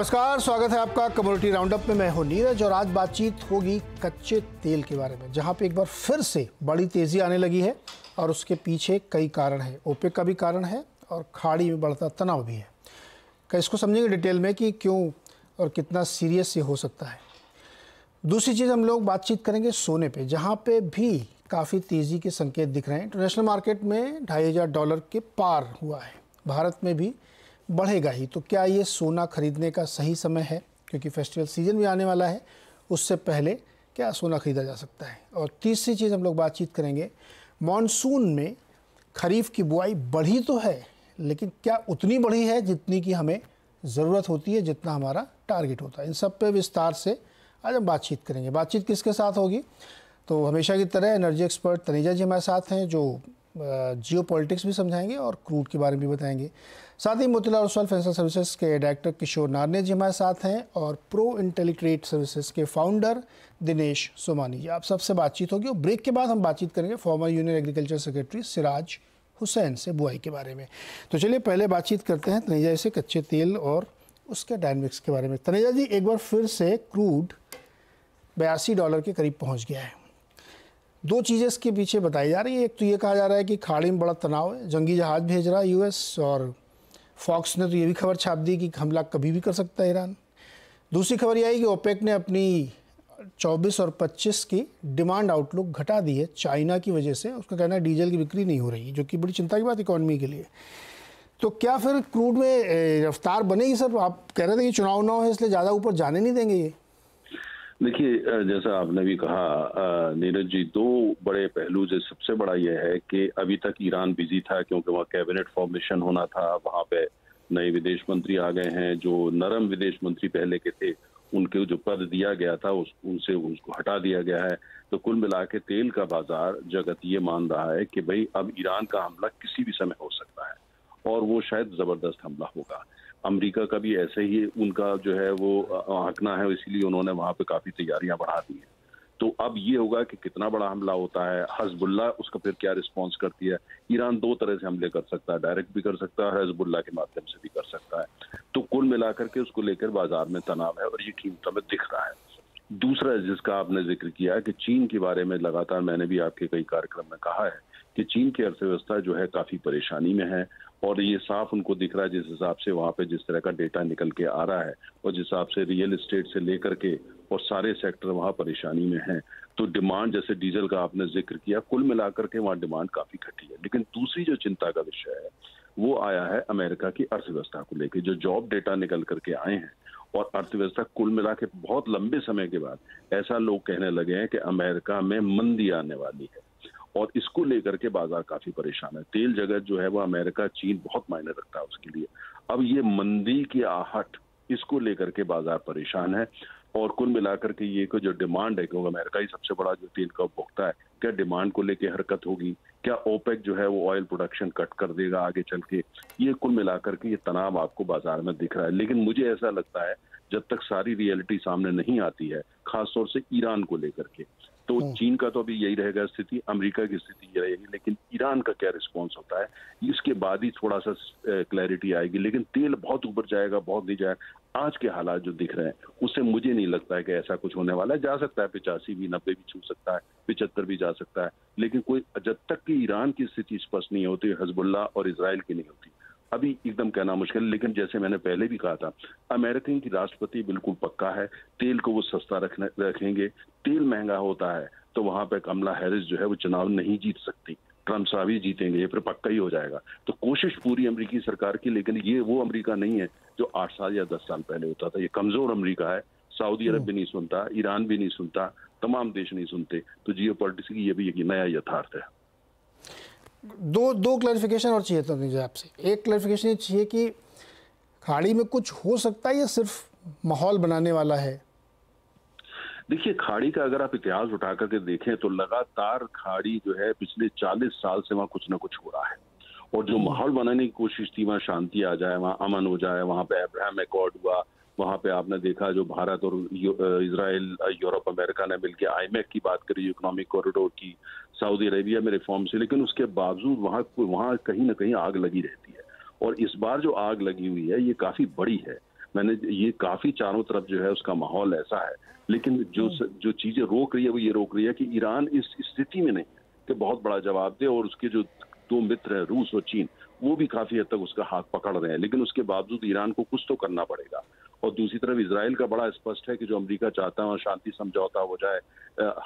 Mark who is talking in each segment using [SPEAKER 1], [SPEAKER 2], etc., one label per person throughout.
[SPEAKER 1] नमस्कार, स्वागत है आपका कम्युनिटी राउंडअप में। मैं हूँ नीरज और आज बातचीत होगी कच्चे तेल के बारे में, जहाँ पे एक बार फिर से बड़ी तेज़ी आने लगी है और उसके पीछे कई कारण हैं। ओपेक का भी कारण है और खाड़ी में बढ़ता तनाव भी है। इसको समझेंगे डिटेल में कि क्यों और कितना सीरियस ये हो सकता है? दूसरी चीज़ हम लोग बातचीत करेंगे सोने पर जहाँ पर भी काफ़ी तेज़ी के संकेत दिख रहे हैं। इंटरनेशनल मार्केट में ढाई डॉलर के पार हुआ है। भारत में भी बढ़ेगा ही। तो क्या ये सोना खरीदने का सही समय है? क्योंकि फेस्टिवल सीज़न भी आने वाला है, उससे पहले क्या सोना खरीदा जा सकता है? और तीसरी चीज़ हम लोग बातचीत करेंगे, मानसून में खरीफ की बुआई बढ़ी तो है, लेकिन क्या उतनी बढ़ी है जितनी की हमें ज़रूरत होती है, जितना हमारा टारगेट होता है? इन सब पे विस्तार से आज हम बातचीत करेंगे। बातचीत किसके साथ होगी? तो हमेशा की तरह एनर्जी एक्सपर्ट तनेजा जी हमारे साथ हैं, जो जियो पॉलिटिक्स भी समझाएँगे और क्रूड के बारे में भी बताएँगे। साथ ही मोतीलाल ओसवाल फाइनेंशियल सर्विसेज़ के डायरेक्टर किशोर नारने जी हमारे साथ हैं और प्रो इंटेलिट्रेट सर्विसेज़ के फाउंडर दिनेश सोमानी जी। आप सबसे बातचीत होगी और ब्रेक के बाद हम बातचीत करेंगे former union agriculture secretary Siraj Hussain से बुआई के बारे में। तो चलिए पहले बातचीत करते हैं तनेजा से कच्चे तेल और उसके डायनमिक्स के बारे में। तनेजा जी, एक बार फिर से क्रूड बयासी डॉलर के करीब पहुँच गया है। दो चीज़ें इसके पीछे बताई जा रही है। एक तो ये कहा जा रहा है कि खाड़ी में बड़ा तनाव है, जंगी जहाज़ भेज रहा है यूएस और फॉक्स ने तो ये भी खबर छाप दी कि हमला कभी भी कर सकता है ईरान। दूसरी खबर यह आई कि ओपेक ने अपनी 24 और 25 की डिमांड आउटलुक घटा दी है चाइना की वजह से। उसका कहना है डीजल की बिक्री नहीं हो रही, जो कि बड़ी चिंता की बात इकोनॉमी के लिए। तो क्या फिर क्रूड में रफ्तार बनेगी सर? आप कह रहे थे कि चुनाव ना हो, इसलिए ज़्यादा ऊपर जाने नहीं देंगे ये।
[SPEAKER 2] देखिए जैसा आपने भी कहा नीरज जी, दो बड़े पहलू जो सबसे बड़ा यह है कि अभी तक ईरान बिज़ी था क्योंकि वहाँ कैबिनेट फॉर्मेशन होना था, वहाँ पे नए विदेश मंत्री आ गए हैं, जो नरम विदेश मंत्री पहले के थे, उनके जो पद दिया गया था, उस, उनसे उसको हटा दिया गया है। तो कुल मिला के तेल का बाज़ार जगत ये मान रहा है कि भाई, अब ईरान का हमला किसी भी समय हो सकता है और वो शायद ज़बरदस्त हमला होगा। अमेरिका का भी ऐसे ही उनका जो है वो आंकना है, इसीलिए उन्होंने वहाँ पे काफ़ी तैयारियाँ बढ़ा दी हैं। तो अब ये होगा कि कितना बड़ा हमला होता है, हजबुल्ला उसका फिर क्या रिस्पॉन्स करती है? ईरान दो तरह से हमले कर सकता है डायरेक्ट भी कर सकता है, हजबुल्ला के माध्यम से भी कर सकता है। तो कुल मिलाकर के उसको लेकर बाज़ार में तनाव है और ये कीमतों में दिख रहा है। दूसरा जिसका आपने ज़िक्र किया है कि चीन के बारे में लगातार मैंने भी आपके कई कार्यक्रम में कहा है कि चीन की अर्थव्यवस्था जो है काफ़ी परेशानी में है और ये साफ़ उनको दिख रहा है जिस हिसाब से वहाँ पे जिस तरह का डेटा निकल के आ रहा है और जिस हिसाब से रियल इस्टेट से लेकर के और सारे सेक्टर वहाँ परेशानी में हैं। तो डिमांड जैसे डीजल का आपने ज़िक्र किया, कुल मिलाकर के वहाँ डिमांड काफ़ी घटी है। लेकिन दूसरी जो चिंता का विषय है, वो आया है अमेरिका की अर्थव्यवस्था को लेकर जो जॉब डेटा निकल करके आए हैं और अर्थव्यवस्था कुल मिला के बहुत लंबे समय के बाद ऐसा लोग कहने लगे हैं कि अमेरिका में मंदी आने वाली है। और इसको लेकर के बाज़ार काफ़ी परेशान है। तेल जगत जो है वो अमेरिका, चीन बहुत मायने रखता है उसके लिए। अब ये मंदी की आहट, इसको लेकर के बाज़ार परेशान है। और कुल मिलाकर के ये जो डिमांड है, क्योंकि अमेरिका ही सबसे बड़ा जो तेल का उपभोक्ता है, क्या डिमांड को लेकर हरकत होगी? क्या ओपेक जो है वो ऑयल प्रोडक्शन कट कर देगा आगे चल के? ये कुल मिलाकर के ये तनाव आपको बाज़ार में दिख रहा है। लेकिन मुझे ऐसा लगता है, जब तक सारी रियलिटी सामने नहीं आती है, खासतौर से ईरान को लेकर के तो हम्म। चीन का तो अभी यही रहेगा स्थिति अमेरिका की स्थिति ये रहेगी लेकिन ईरान का क्या रिस्पॉन्स होता है इसके बाद ही थोड़ा सा क्लैरिटी आएगी लेकिन तेल बहुत ऊपर जाएगा बहुत नहीं जाएगा आज के हालात जो दिख रहे हैं उससे मुझे नहीं लगता है कि ऐसा कुछ होने वाला है जा सकता है पिचासी भी नब्बे भी छू सकता है पिचहत्तर भी जा सकता है लेकिन कोई जब तक कि ईरान की स्थिति स्पष्ट नहीं होती हजबुल्ला और इसराइल की नहीं होती अभी एकदम कहना मुश्किल, लेकिन जैसे मैंने पहले भी कहा था, अमेरिकन की राष्ट्रपति बिल्कुल पक्का है, तेल को वो सस्ता रखने, रखेंगे, तेल महँगा होता है तो वहाँ पर कमला हैरिस जो है वो चुनाव नहीं जीत सकती, ट्रंप साहब ही जीतेंगे, ये फिर पक्का ही हो जाएगा। तो कोशिश पूरी अमरीकी सरकार की, लेकिन ये वो अमरीका नहीं है, जो आठ साल या दस साल पहले होता था, ये कमज़ोर अमरीका है, सऊदी अरब भी नहीं सुनता, ईरान भी नहीं सुनता, तमाम देश नहीं सुनते तो जियो की ये भी एक नया यथार्थ है।
[SPEAKER 1] दो दो क्लैरिफिकेशन और चाहिए था मुझे आपसे एक क्लैरिफिकेशन ये चाहिए कि खाड़ी में कुछ हो सकता है या सिर्फ़ माहौल बनाने वाला है
[SPEAKER 2] देखिए, खाड़ी का अगर आप इतिहास उठा करके देखें तो लगातार खाड़ी जो है पिछले 40 साल से वहाँ कुछ ना कुछ हो रहा है और जो। माहौल बनाने की कोशिश थी, वहाँ शांति आ जाए, वहाँ अमन हो जाए, वहाँ पे अब्राहम एकॉर्ड हुआ, वहाँ पे आपने देखा जो भारत और इसराइल यूरोप, अमेरिका ने मिलकर आईमैक की बात करी इकोनॉमिक कॉरिडोर की सऊदी अरेबिया में रिफॉर्म से लेकिन उसके बावजूद वहाँ वहाँ कहीं ना कहीं आग लगी रहती है। और इस बार जो आग लगी हुई है ये काफ़ी बड़ी है। मैंने ये काफ़ी चारों तरफ़ जो है उसका माहौल ऐसा है। लेकिन जो हम्म। जो चीज़ें रोक रही है वो ये रोक रही है कि ईरान इस स्थिति में नहीं है कि बहुत बड़ा जवाब दे और उसके जो दो मित्र हैं रूस और चीन वो भी काफ़ी हद तक उसका हाथ पकड़ रहे हैं। लेकिन उसके बावजूद ईरान को कुछ तो करना पड़ेगा। और दूसरी तरफ़ इसराइल का बड़ा स्पष्ट है कि जो अमेरिका चाहता है और शांति समझौता हो जाए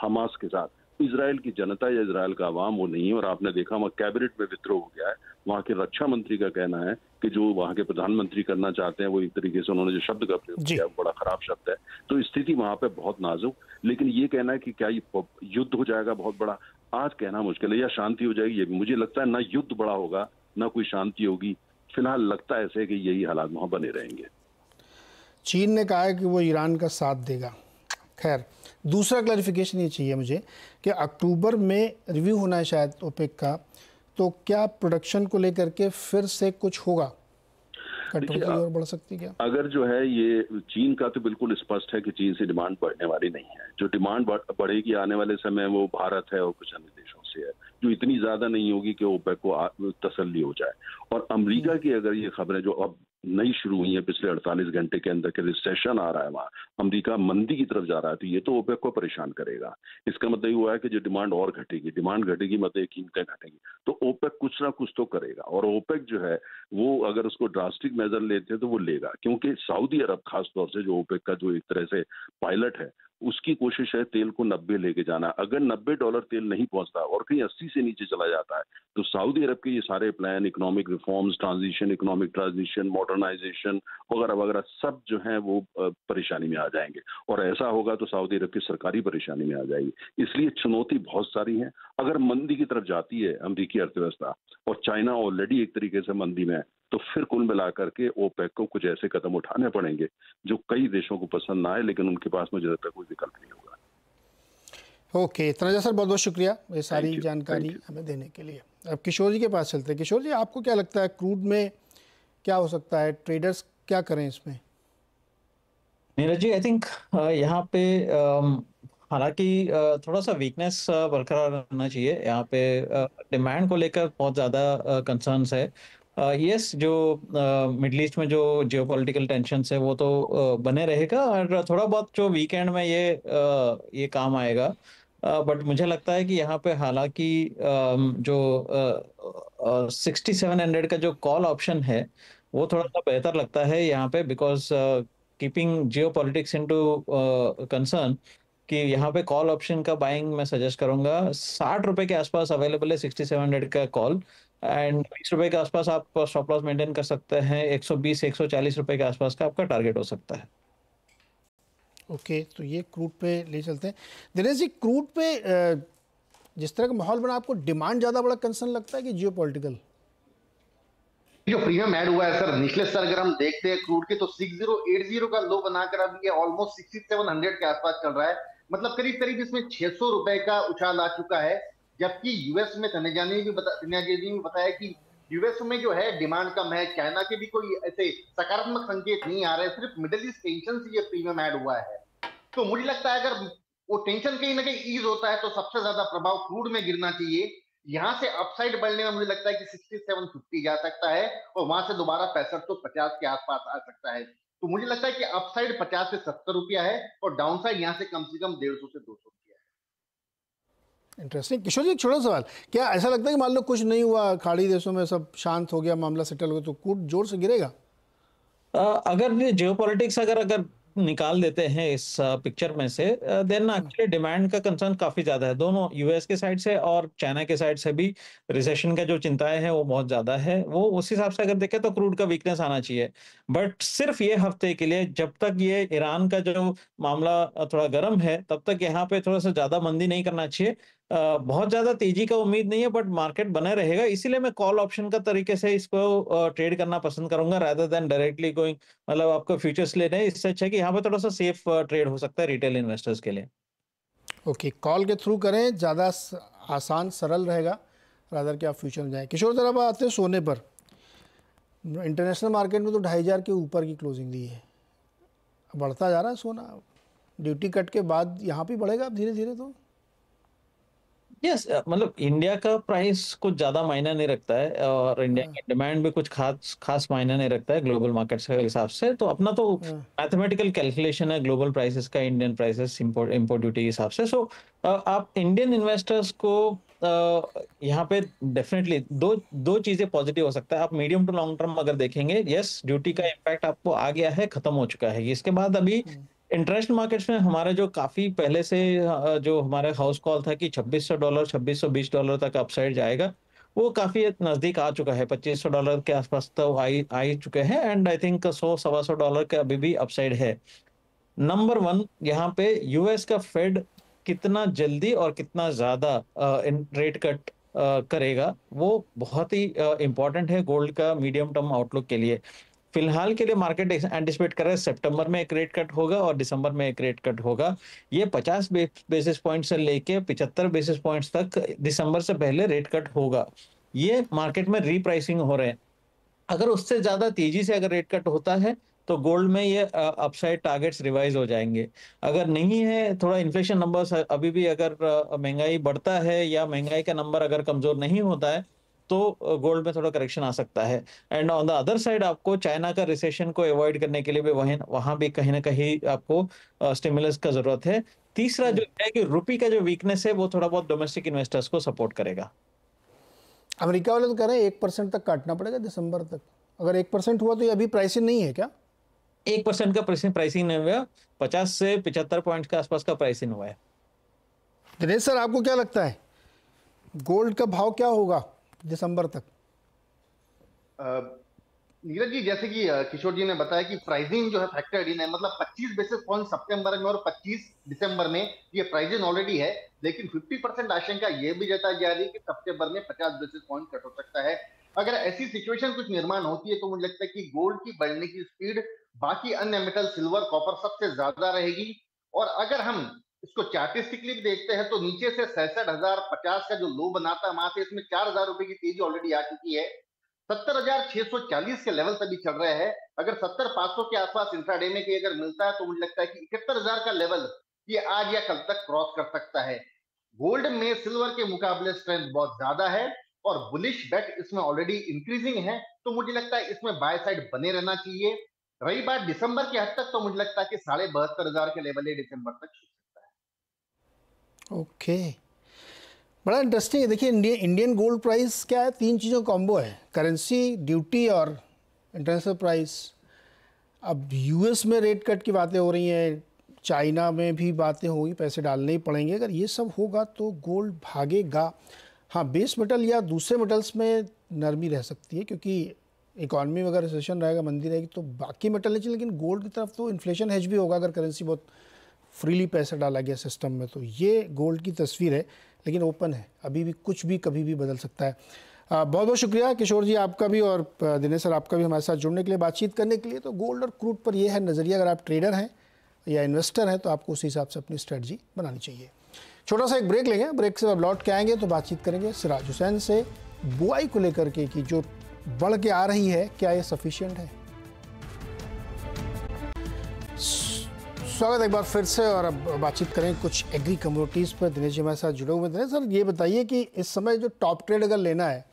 [SPEAKER 2] हमास के साथ। इसराइल की जनता या इसराइल का आवाम वो नहीं है। और आपने देखा वहाँ कैबिनेट में विद्रोह हो गया है। वहाँ के रक्षा मंत्री का कहना है कि जो वहाँ के प्रधानमंत्री करना चाहते हैं वो एक तरीके से उन्होंने जो शब्द का प्रयोग किया बड़ा खराब शब्द है। तो स्थिति वहाँ पे बहुत नाजुक। लेकिन ये कहना है कि क्या ये युद्ध हो जाएगा बहुत बड़ा? आज कहना मुश्किल है या शांति हो जाएगी ये मुझे लगता है ना युद्ध बड़ा होगा ना कोई शांति होगी। फ़िलहाल लगता है ऐसे कि यही हालात वहाँ बने रहेंगे।
[SPEAKER 1] चीन ने कहा है कि वो ईरान का साथ देगा। खैर दूसरा क्लैरिफिकेशन ये चाहिए मुझे कि अक्टूबर में रिव्यू होना है शायद ओपेक का तो क्या प्रोडक्शन को लेकर के फिर से कुछ होगा? कटौती और बढ़ सकती क्या?
[SPEAKER 2] अगर जो है ये चीन का तो बिल्कुल स्पष्ट है कि चीन से डिमांड बढ़ने वाली नहीं है। जो डिमांड बढ़ेगी आने वाले समय वो भारत है और कुछ अन्य देशों से है जो इतनी ज़्यादा नहीं होगी कि ओपेक को तसल्ली हो जाए। और अमेरिका हम्म। की अगर ये खबरें जो अब नई शुरू हुई है, पिछले 48 घंटे के अंदर के रिसेशन आ रहा है वहाँ, अमेरिका मंदी की तरफ़ जा रहा है तो ये तो ओपेक को परेशान करेगा। इसका मतलब ये हुआ है कि जो डिमांड और घटेगी डिमांड घटेगी मतलब कीमतें घटेगी तो ओपेक कुछ ना कुछ तो करेगा। और ओपेक जो है, वो अगर उसको ड्रास्टिक मेजर लेते हैं तो वो लेगा, क्योंकि सऊदी अरब खासतौर से जो ओपेक का जो एक तरह से पायलट है उसकी कोशिश है तेल को 90 लेके जाना। अगर 90 डॉलर तेल नहीं पहुँचता और कहीं 80 से नीचे चला जाता है तो सऊदी अरब के ये सारे plan economic reforms transition economic transition modernisation वगैरह वगैरह सब जो है वो परेशानी में आ जाएँगे। और ऐसा होगा तो सऊदी अरब की सरकारी परेशानी में आ जाएगी। इसलिए चुनौती बहुत सारी है। अगर मंदी की तरफ़ जाती है अमरीकी अर्थव्यवस्था और चाइना ऑलरेडी एक तरीके से मंदी में है तो फिर कुल मिलाकर के ओपेक को कुछ ऐसे कदम उठाने पड़ेंगे जो कई देशों को पसंद ना आए लेकिन उनके पास मुझे लगता है कोई विकल्प नहीं होगा।
[SPEAKER 1] ओके तनजा सर बहुत बहुत शुक्रिया ये सारी जानकारी हमें देने के लिए। अब किशोर जी के पास चलते हैं। किशोर जी आपको क्या लगता है क्रूड में क्या हो सकता है? ट्रेडर्स क्या करें इसमें?
[SPEAKER 3] नीरज जी आई थिंक यहाँ पे हालाँकि थोड़ा सा वीकनेस बरकरार रहना चाहिए। यहाँ पे डिमांड को लेकर बहुत ज़्यादा कंसर्न्स है। यस uh, जो मिडल uh, ईस्ट में जो जियोपॉलिटिकल टेंशन है वो तो uh, बने रहेगा और थोड़ा बहुत जो वीकेंड में ये uh, ये काम आएगा। बट uh, मुझे लगता है कि यहाँ पे हालाँकि uh, जो सिक्सटी सेवन हंड्रेड का जो कॉल ऑप्शन है वो थोड़ा सा बेहतर लगता है यहाँ पे because keeping geo politics into concern कि यहाँ पे कॉल ऑप्शन का बाइंग मैं सजेस्ट करूँगा। साठ रुपए के आसपास अवेलेबल है सिक्सटी सेवन हंड्रेड का कॉल एंड बीस रुपए के आसपास आप स्टॉप लॉस मेंटेन कर सकते हैं। 120 140 रुपए के आसपास का आपका टारगेट हो सकता है।
[SPEAKER 1] ओके okay, तो ये क्रूड पे ले चलते हैं। दिनेश जी क्रूड पे जिस तरह का माहौल बना आपको डिमांड ज़्यादा बड़ा कंसर्न लगता है कि जियो पॉलिटिकल
[SPEAKER 4] जो प्रीमियम ऐड हुआ है सर। निचले स्तर अगर हम देखते हैं क्रूड के तो 6080 का लो बनाकर अभी ऑलमोस्ट 6700 के आसपास चल रहा है। मतलब करीब करीब इसमें 600 रुपए का उछाल आ चुका है, जबकि यूएस में तनेजा ने भी बता ने बताया कि यूएस में जो है डिमांड कम है, चाइना के भी कोई ऐसे सकारात्मक संकेत नहीं आ रहे, सिर्फ़ मिडिल ईस्ट टेंशन से ये प्रीमियम ऐड हुआ है। तो मुझे लगता है अगर वो टेंशन कहीं ना कहीं ईज होता है तो सबसे ज़्यादा प्रभाव क्रूड में गिरना चाहिए। यहाँ से अपसाइड बढ़ने में मुझे लगता है कि सिक्सटी सेवन फिफ्टी जा सकता है, और वहाँ से दोबारा पैंसठ तो पचास के आसपास आ सकता है। तो मुझे लगता है कि अपसाइड पचास से सत्तर रुपया है और डाउन साइड यहाँ से कम से कम डेढ़ सौ से दो सौ
[SPEAKER 1] इंटरेस्टिंग किशोर जी एक छोटा सवाल। क्या ऐसा लगता है कि मान लो कुछ नहीं हुआ खाड़ी देशों में सब शांत हो गया मामला सेटल हो गया तो कूट ज़ोर से गिरेगा?
[SPEAKER 3] अगर जियो पॉलिटिक्स अगर अगर निकाल देते हैं इस पिक्चर में से। देन एक्चुअली डिमांड का कंसर्न काफ़ी ज़्यादा है। दोनों यूएस के साइड से और चाइना के साइड से भी रिसेशन का जो चिंताएँ हैं वो बहुत ज़्यादा है। वो उस हिसाब से अगर देखें तो क्रूड का वीकनेस आना चाहिए। बट सिर्फ़ ये हफ़्ते के लिए जब तक ये ईरान का जो मामला थोड़ा गर्म है तब तक यहाँ पे थोड़ा सा ज़्यादा मंदी नहीं करना चाहिए। बहुत ज़्यादा तेज़ी का उम्मीद नहीं है बट मार्केट बने रहेगा। इसीलिए मैं कॉल ऑप्शन का तरीके से इसको ट्रेड करना पसंद करूँगा रादर देन डायरेक्टली गोइंग मतलब आपको फ्यूचर्स लेने इससे अच्छा कि यहाँ पे थोड़ा सा सेफ़ ट्रेड हो सकता है रिटेल इन्वेस्टर्स के लिए।
[SPEAKER 1] ओके okay, कॉल के थ्रू करें ज़्यादा आसान सरल रहेगा रादर के आप फ्यूचर में जाएँ। किशोर जरा आते हैं सोने पर। इंटरनेशनल मार्केट में तो ढाई हज़ार के ऊपर की क्लोजिंग दी है। बढ़ता जा रहा है सोना। ड्यूटी कट के बाद यहाँ पे बढ़ेगा धीरे धीरे तो?
[SPEAKER 3] यस yes, मतलब इंडिया का प्राइस कुछ ज़्यादा मायने नहीं रखता है और इंडिया का डिमांड भी कुछ खास खास मायने नहीं रखता है ग्लोबल मार्केट्स के हिसाब से। तो अपना तो मैथमेटिकल कैलकुलेशन है ग्लोबल प्राइसेस का Indian prices import import duty के हिसाब से। सो आप इंडियन इन्वेस्टर्स को यहाँ पे डेफिनेटली दो दो चीज़ें पॉजिटिव हो सकता है। आप मीडियम टू लॉन्ग टर्म अगर देखेंगे यस ड्यूटी का इम्पैक्ट आपको आ गया है खत्म हो चुका है। इसके बाद अभी इंटरनेशनल मार्केट्स में हमारे जो काफ़ी पहले से जो हमारे हाउस कॉल था कि 2600 डॉलर 2620 डॉलर तक अपसाइड जाएगा, वो काफ़ी नज़दीक आ चुका है। 2500 डॉलर के आसपास तो आई आ चुके हैं एंड आई थिंक सौ, सवा सौ डॉलर का अभी भी अपसाइड है। नंबर वन यहाँ पे यूएस का फेड कितना जल्दी और कितना ज़्यादा रेट कट करेगा, वो बहुत ही इंपॉर्टेंट है गोल्ड का मीडियम टर्म आउटलुक के लिए। फ़िलहाल के लिए मार्केट एंटिसिपेट कर रहा है। सितंबर में एक रेट कट होगा और दिसंबर में एक रेट कट होगा। ये 50 बेसिस पॉइंट से लेके 75 बेसिस पॉइंट्स तक दिसंबर से पहले रेट कट होगा। ये मार्केट में रीप्राइसिंग हो रहे हैं। अगर उससे ज़्यादा तेज़ी से अगर रेट कट होता है तो गोल्ड में ये अपसाइड टारगेट्स रिवाइज हो जाएँगे। अगर नहीं है, थोड़ा इन्फ्लेशन नंबर अभी भी अगर महँगाई बढ़ता है या महँगाई का नंबर अगर कमज़ोर नहीं होता है तो गोल्ड में थोड़ा करेक्शन आ सकता है। And on the other side आपको चाइना का रिसेशन को अवॉइड करने के लिए भी वहीं वहाँ भी कहीं ना कहीं आपको स्टिमुलस का ज़रूरत है। तीसरा जो है कि रुपी का जो वीकनेस है वो थोड़ा बहुत डोमेस्टिक इन्वेस्टर्स को सपोर्ट करेगा।
[SPEAKER 1] अमेरिका वाले तो कह रहे हैं एक परसेंट तक काटना पड़ेगा दिसंबर तक। अगर एक परसेंट हुआ तो ये अभी प्राइसिंग नहीं है क्या?
[SPEAKER 3] एक परसेंट का प्राइसिंग नहीं हुआ। पचास से पिछहत्तर पॉइंट के आसपास का प्राइसिंग हुआ है।
[SPEAKER 1] दिनेश सर आपको क्या लगता है? गोल्ड का भाव क्या होगा? दिसंबर तक।
[SPEAKER 4] नीरज जी, जैसे कि किशोर जी ने बताया कि प्राइसिंग जो है फैक्टर इन है मतलब 25 बेसिस पॉइंट सितंबर में और 25 दिसंबर में ये प्राइसिंग ऑलरेडी है, लेकिन 50 परसेंट आशंका ये भी जताई जा रही है कि सितंबर में 50 बेसिस पॉइंट कट हो सकता है। अगर ऐसी सिचुएशन कुछ निर्माण होती है तो मुझे लगता है कि गोल्ड की बढ़ने की स्पीड बाकी अन्य मेटल सिल्वर कॉपर सबसे ज़्यादा रहेगी। और अगर हम इसको चार्टिस्टिकली भी देखते हैं तो नीचे से सैसठ हज़ार पचास का जो लो बनाता है, वहाँ से इसमें चार हज़ार रुपए की तेज़ी ऑलरेडी आ चुकी है। सत्तर हज़ार छह सौ चालीस के लेवल तक भी चल रहे हैं। अगर सत्तर पाँच सौ के आसपास इंट्राडे में अगर मिलता है तो मुझे लगता है कि इकहत्तर हज़ार का लेवल ये आज या कल तक क्रॉस कर सकता है। गोल्ड में सिल्वर के मुकाबले स्ट्रेंथ बहुत ज़्यादा है और बुलिश बेट इसमें ऑलरेडी इंक्रीजिंग है तो मुझे लगता है इसमें बाय साइड बने रहना चाहिए। रही बात दिसंबर के हद तक तो मुझे लगता है कि साढ़े बहत्तर हज़ार के लेवल है दिसंबर तक।
[SPEAKER 1] ओके बड़ा इंटरेस्टिंग है। देखिए इंडियन इंडियन गोल्ड प्राइस क्या है? तीन चीज़ों का कॉम्बो है। करेंसी ड्यूटी और इंटरनेशनल प्राइस अब यूएस में रेट कट की बातें हो रही हैं। चाइना में भी बातें होगी, पैसे डालने ही पड़ेंगे। अगर ये सब होगा तो गोल्ड भागेगा। हाँ बेस मेटल या दूसरे मेटल्स में नरमी रह सकती है, क्योंकि इकॉनमी में अगर रिसेशन रहेगा, मंदी रहेगी तो बाकी मेटल नहीं चाहिए। लेकिन गोल्ड की तरफ़ तो इन्फ्लेशन हेज भी होगा, अगर करेंसी बहुत फ्रीली पैसा डाला गया सिस्टम में तो ये गोल्ड की तस्वीर है, लेकिन ओपन है, अभी भी कुछ भी, कभी भी बदल सकता है। बहुत बहुत शुक्रिया किशोर जी आपका भी और दिनेश सर आपका भी हमारे साथ जुड़ने के लिए, बातचीत करने के लिए। तो गोल्ड और क्रूड पर यह है नज़रिया, अगर आप ट्रेडर हैं या इन्वेस्टर हैं तो आपको उस हिसाब से अपनी स्ट्रेटजी बनानी चाहिए। छोटा सा एक ब्रेक लेंगे, ब्रेक से अब लौट के आएँगे तो बातचीत करेंगे सिराज हुसैन से, बुआई को लेकर के कि जो बढ़ के आ रही है, क्या ये सफिशियंट है? स्वागत एक बार फिर से और अब बातचीत करें कुछ एग्री कम्युनिटीज़ पर। दिनेश जी हमारे साथ जुड़े हुए थे सर, ये बताइए कि इस समय जो टॉप ट्रेड अगर लेना है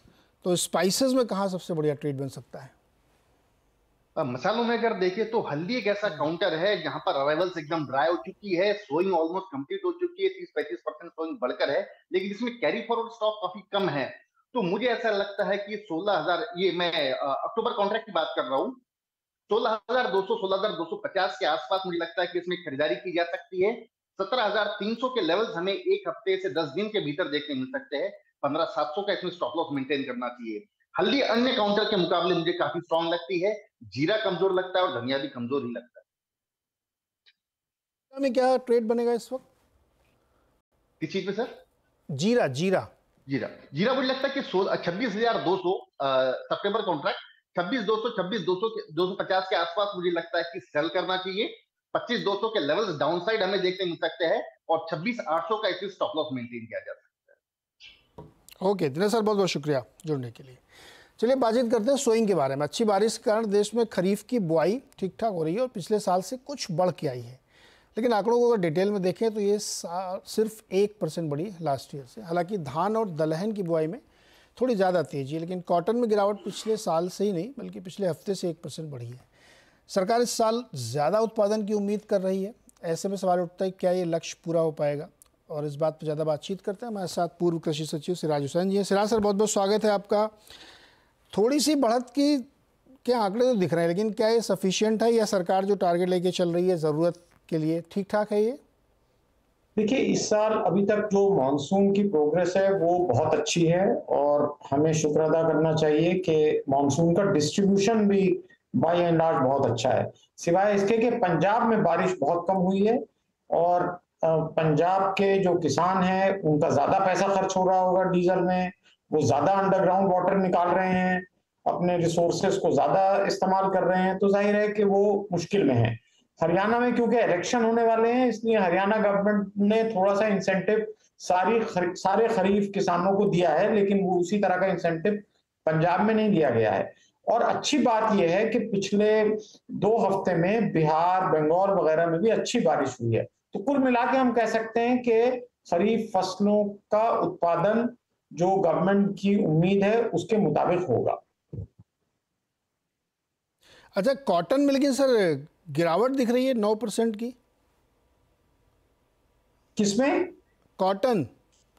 [SPEAKER 1] तो स्पाइसेस में कहाँ सबसे बढ़िया ट्रेड बन सकता है?
[SPEAKER 4] मसालों में अगर देखें तो हल्दी एक ऐसा काउंटर है, जहाँ पर अराइवल्स एकदम ड्राई हो चुकी है सोइंग ऑलमोस्ट कंप्लीट हो चुकी है, तीस पैंतीस परसेंट सोइंग बढ़कर है, लेकिन इसमें कैरी फॉरवर्ड स्टॉक काफ़ी कम है। तो मुझे ऐसा लगता है कि सोलह हज़ार, ये मैं अक्टूबर कॉन्ट्रैक्ट की बात कर रहा हूँ सोलह हज़ार दो सौ सोलह हज़ार दो सौ पचास के आसपास मुझे लगता है कि इसमें खरीदारी की जा सकती है। सत्रह हज़ार तीन सौ के लेवल्स हमें एक हफ़्ते से दस दिन के भीतर देखने मिल सकते हैं। पंद्रह सात सौ का इसमें स्टॉप लॉस मेंटेन करना चाहिए। हल्दी अन्य काउंटर के मुकाबले मुझे काफ़ी स्ट्रॉन्ग लगती है। जीरा कमज़ोर लगता है और धनिया भी कमज़ोर ही लगता है।
[SPEAKER 1] में क्या ट्रेड बनेगा इस वक्त?
[SPEAKER 4] किस चीज़ पे सर?
[SPEAKER 1] जीरा जीरा।
[SPEAKER 4] जीरा। जीरा मुझे लगता है कि छब्बीस हज़ार दो सौ सितंबर कॉन्ट्रैक्ट छब्बीस दो सौ, छब्बीस दो सौ दो सौ पचास के आसपास मुझे लगता है कि सेल करना चाहिए। पच्चीस दो सौ के लेवल्स डाउन साइड हमें देखने मिल सकते हैं और छब्बीस आठ सौ का इसमें स्टॉप लॉस मेंटेन किया जा सकता
[SPEAKER 1] है। ओके दिनेश सर, बहुत बहुत शुक्रिया जुड़ने के लिए। चलिए बातचीत करते हैं सोइंग के बारे में। अच्छी बारिश के कारण देश में खरीफ की बुआई ठीक ठाक हो रही है और पिछले साल से कुछ बढ़ के आई है। लेकिन आंकड़ों को अगर डिटेल में देखें तो ये सिर्फ़ एक परसेंट बढ़ी लास्ट ईयर से। हालाँकि धान और दलहन की बुआई में थोड़ी ज़्यादा तेज़ी लेकिन कॉटन में गिरावट पिछले साल से ही नहीं, बल्कि पिछले हफ़्ते से एक परसेंट बढ़ी है। सरकार इस साल ज़्यादा उत्पादन की उम्मीद कर रही है। ऐसे में सवाल उठता है क्या ये लक्ष्य पूरा हो पाएगा? और इस बात पर ज़्यादा बातचीत करते हैं हमारे साथ पूर्व कृषि सचिव सिराज हुसैन जी सिराज सर बहुत बहुत स्वागत है आपका। थोड़ी सी बढ़त की क्या आंकड़े तो दिख रहे हैं, लेकिन क्या ये सफिशियंट है या सरकार जो टारगेट लेके चल रही है, ज़रूरत के लिए ठीक ठाक है ये?
[SPEAKER 5] देखिए, इस साल अभी तक जो मानसून की प्रोग्रेस है, वो बहुत अच्छी है और हमें शुक्र अदा करना चाहिए कि मानसून का डिस्ट्रीब्यूशन भी बाई एंड लार्ज बहुत अच्छा है। सिवाय इसके कि पंजाब में बारिश बहुत कम हुई है और पंजाब के जो किसान हैं, उनका ज़्यादा पैसा खर्च हो रहा होगा डीजल में, वो ज़्यादा अंडरग्राउंड वाटर निकाल रहे हैं, अपने रिसोर्सेस को ज़्यादा इस्तेमाल कर रहे हैं तो ज़ाहिर है कि वो मुश्किल में है। हरियाणा में क्योंकि इलेक्शन होने वाले हैं इसलिए हरियाणा गवर्नमेंट ने थोड़ा सा इंसेंटिव सारी खर, सारे खरीफ किसानों को दिया है लेकिन वो उसी तरह का इंसेंटिव पंजाब में नहीं दिया गया है। और अच्छी बात यह है कि पिछले दो हफ़्ते में बिहार बंगाल वगैरह में भी अच्छी बारिश हुई है। तो कुल मिला के हम कह सकते हैं कि खरीफ फ़सलों का उत्पादन जो गवर्नमेंट की उम्मीद है उसके मुताबिक होगा।
[SPEAKER 1] अच्छा कॉटन में लेकिन सर गिरावट दिख रही है नौ परसेंट की।
[SPEAKER 5] किसमें?
[SPEAKER 1] कॉटन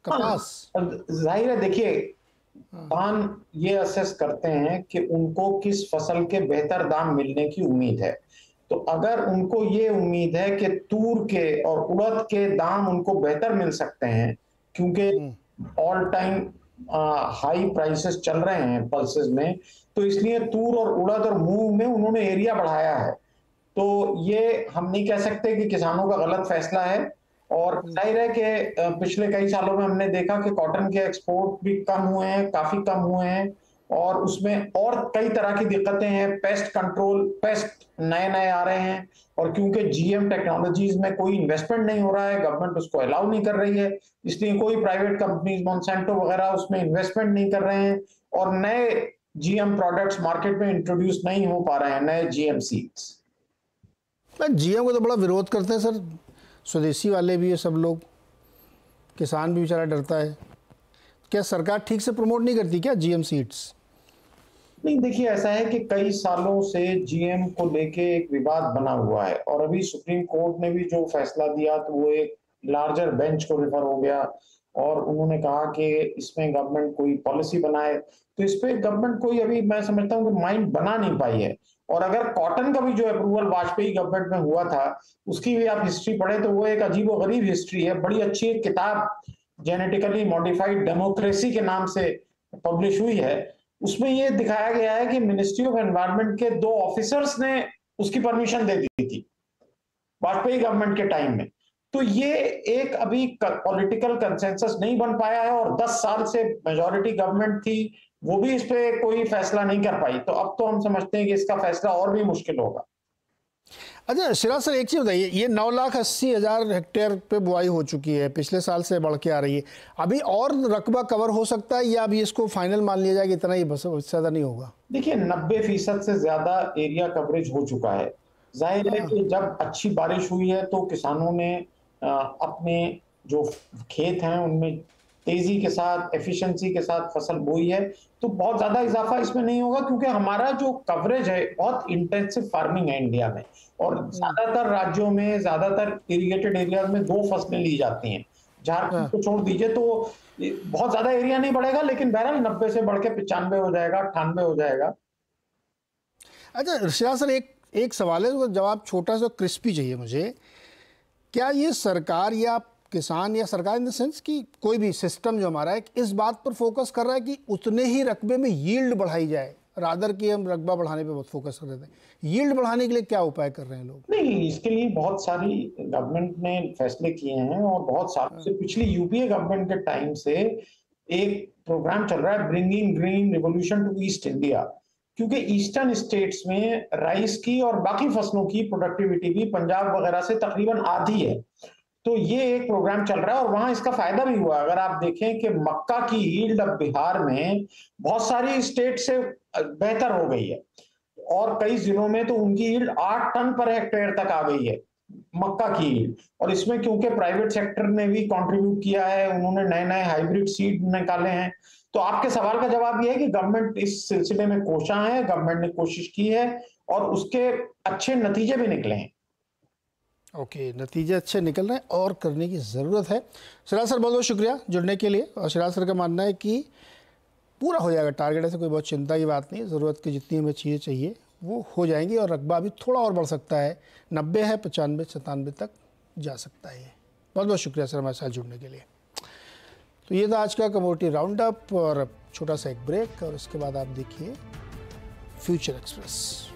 [SPEAKER 1] कपास।
[SPEAKER 5] हाँ, ज़ाहिर है देखिए किसान ये असेस करते हैं कि उनको किस फ़सल के बेहतर दाम मिलने की उम्मीद है। तो अगर उनको ये उम्मीद है कि तूर के और उड़द के दाम उनको बेहतर मिल सकते हैं क्योंकि ऑल टाइम हाई प्राइसेस चल रहे हैं पल्सेस में तो इसलिए तूर और उड़द और मूंग में उन्होंने एरिया बढ़ाया है। तो ये हम नहीं कह सकते कि किसानों का गलत फैसला है। और हम्म। ज़ाहिर है कि पिछले कई सालों में हमने देखा कि कॉटन के एक्सपोर्ट भी कम हुए हैं काफ़ी कम हुए हैं। और उसमें और कई तरह की दिक्कतें हैं। पेस्ट कंट्रोल पेस्ट नए नए आ रहे हैं। और क्योंकि जीएम टेक्नोलॉजीज़ में कोई इन्वेस्टमेंट नहीं हो रहा है गवर्नमेंट उसको अलाउ नहीं कर रही है। इसलिए कोई प्राइवेट कंपनीज़ मॉन्सेंटो वगैरह उसमें इन्वेस्टमेंट नहीं कर रहे हैं। और नए जीएम प्रोडक्ट्स मार्केट में इंट्रोड्यूस नहीं हो पा रहे हैं नए जीएम सीड्स
[SPEAKER 1] जीएम को तो बड़ा विरोध करते हैं सर। स्वदेशी वाले भी है सब लोग। किसान भी बेचारा डरता है। क्या सरकार ठीक से प्रमोट नहीं करती क्या जीएम सीड्स?
[SPEAKER 5] नहीं, देखिए, ऐसा है कि कई सालों से जीएम को लेके एक विवाद बना हुआ है। और अभी सुप्रीम कोर्ट ने भी जो फैसला दिया तो वो एक लार्जर बेंच को रिफर हो गया। और उन्होंने कहा कि इसमें गवर्नमेंट कोई पॉलिसी बनाए। तो इस पर गवर्नमेंट कोई अभी मैं समझता हूँ कि माइंड बना नहीं पाई है। और अगर कॉटन का भी जो अप्रूवल वाजपेयी गवर्नमेंट में हुआ था, उसकी भी आप हिस्ट्री पढ़े तो वो एक अजीब गरीब हिस्ट्री है। बड़ी अच्छी एक किताब जेनेटिकली मॉडिफाइड डेमोक्रेसी के नाम से पब्लिश हुई है। उसमें ये दिखाया गया है कि मिनिस्ट्री ऑफ़ एनवायरमेंट के दो ऑफिसर्स ने उसकी परमिशन दे दी थी, वाजपेयी गवर्नमेंट के टाइम में। तो ये एक अभी पॉलिटिकल कंसेंसस नहीं बन पाया है और 10 साल से मेजोरिटी गवर्नमेंट थी वो भी इस पे कोई फैसला नहीं कर पाई। तो अब तो हम समझते हैं कि इसका फैसला और भी मुश्किल होगा।
[SPEAKER 1] अच्छा शिराज सर एक चीज़ बताइए ये नौ लाख अस्सी हज़ार हेक्टेयर पे बुआई हो चुकी है पिछले साल से बढ़ के आ रही है। अभी और रकबा कवर हो सकता है या अभी इसको फाइनल मान लिया जाएगा इतना ही बस ज़्यादा नहीं होगा?
[SPEAKER 5] देखिए नब्बे फ़ीसद से ज़्यादा एरिया कवरेज हो चुका है। ज़ाहिर है हाँ। कि जब अच्छी बारिश हुई है तो किसानों ने अपने जो खेत हैं उनमें तेज़ी के साथ एफिशिएंसी के साथ फ़सल बोई है तो बहुत ज़्यादा इजाफा इसमें नहीं होगा क्योंकि हमारा जो कवरेज है बहुत इंटेंसिव फ़ार्मिंग है इंडिया में और हम्म। ज़्यादातर राज्यों में ज़्यादातर इरिगेटेड एरिया में दो फ़सलें ली जाती हैं झारखंड हाँ। को छोड़ दीजिए तो बहुत ज़्यादा एरिया नहीं बढ़ेगा लेकिन बहरहाल नब्बे से बढ़ के पिचानवे हो जाएगा अट्ठानवे हो जाएगा
[SPEAKER 1] अच्छा ऋषिराज सर एक एक सवाल है जवाब छोटा सा क्रिस्पी चाहिए मुझे क्या ये सरकार या किसान या सरकार इन द सेंस कि कोई भी सिस्टम जो हमारा है इस बात पर फोकस कर रहा है कि उतने ही रकबे में यील्ड बढ़ाई जाए? रादर की हम रकबा बढ़ाने पे बहुत फोकस कर रहे थे यील्ड बढ़ाने के लिए क्या उपाय कर रहे हैं लोग?
[SPEAKER 5] नहीं इसके लिए बहुत सारी गवर्नमेंट ने फैसले किए हैं और बहुत सालों से पिछली यूपीए गवर्नमेंट के टाइम से एक प्रोग्राम चल रहा है bringing green revolution to East India. क्योंकि ईस्टर्न स्टेट्स में राइस की और बाकी फ़सलों की प्रोडक्टिविटी भी पंजाब वगैरह से तकरीबन आधी है। तो ये एक प्रोग्राम चल रहा है और वहाँ इसका फ़ायदा भी हुआ। अगर आप देखें कि मक्का की ईल्ड अब बिहार में बहुत सारी स्टेट से बेहतर हो गई है। और कई जिलों में तो उनकी ईल्ड आठ टन पर हेक्टेयर तक आ गई है, मक्का की और इसमें क्योंकि प्राइवेट सेक्टर ने भी कंट्रीब्यूट किया है, उन्होंने नए नए हाइब्रिड सीड निकाले हैं तो आपके सवाल का जवाब यह है कि गवर्नमेंट इस सिलसिले में कोशा है गवर्नमेंट ने कोशिश की है और उसके अच्छे नतीजे भी निकले हैं।
[SPEAKER 1] ओके okay, नतीजे अच्छे निकल रहे हैं और करने की ज़रूरत है। सिराज सर बहुत बहुत शुक्रिया जुड़ने के लिए और सिराज सर का मानना है कि पूरा हो जाएगा टारगेट ऐसे कोई बहुत चिंता की बात नहीं ज़रूरत की जितनी हमें चीज़ें चाहिए वो हो जाएँगी और रकबा भी थोड़ा और बढ़ सकता है। नब्बे है पचानवे सतानवे तक जा सकता है। बहुत बहुत शुक्रिया सर हमारे साथ जुड़ने के लिए। तो ये था आज का कमोटी राउंड अप और छोटा सा एक ब्रेक और उसके बाद आप देखिए फ्यूचर एक्सप्रेस।